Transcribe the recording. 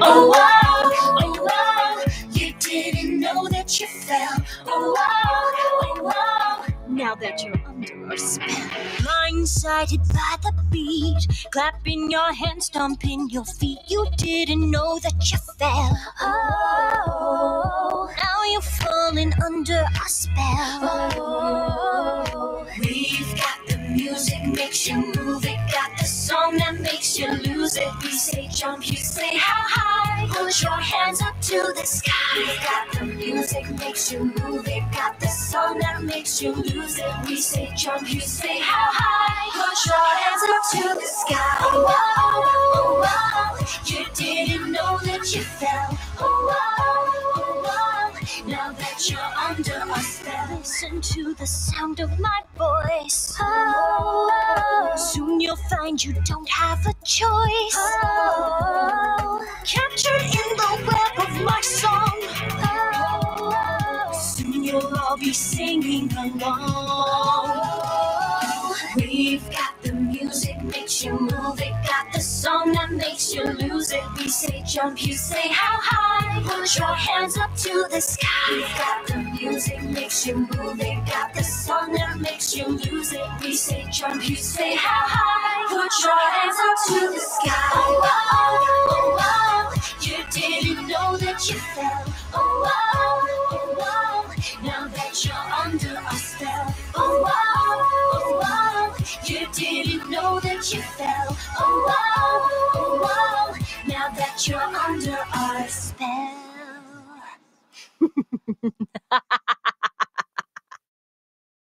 Oh wow, oh wow, you didn't know that you fell. Oh wow, oh wow. Now that you're under a spell, blindsided by the beat, clapping your hands, stomping your feet. You didn't know that you fell. Oh, now you're falling under a spell. Oh, we've got the music makes you move it, got the song that makes you lose it. We say jump, you say how high. Put your hands up to the sky. We've got the music makes you move it, got the song that makes you lose it. We say jump, you say how high. Put your hands up to the sky. Oh wow, oh wow, you didn't know that you fell. Oh wow, oh wow, now that you're under a spell, listen to the sound of my voice. Oh, you'll find you don't have a choice. Oh, captured in the web of my song. Oh, soon you'll all be singing along. We've got the music makes you move it, got the song that makes you lose it. We say jump, you say how high. Put your hands up to the sky. We've got the music makes you move it, got the song that makes you lose it. We say jump, you say how high. Put your hands up to the sky. Oh wow, oh wow, you didn't know that you fell. Oh wow, oh wow, now that you're under a spell. Oh wow, oh wow, you didn't know that you fell. Oh wow, oh wow, now that you're under our spell.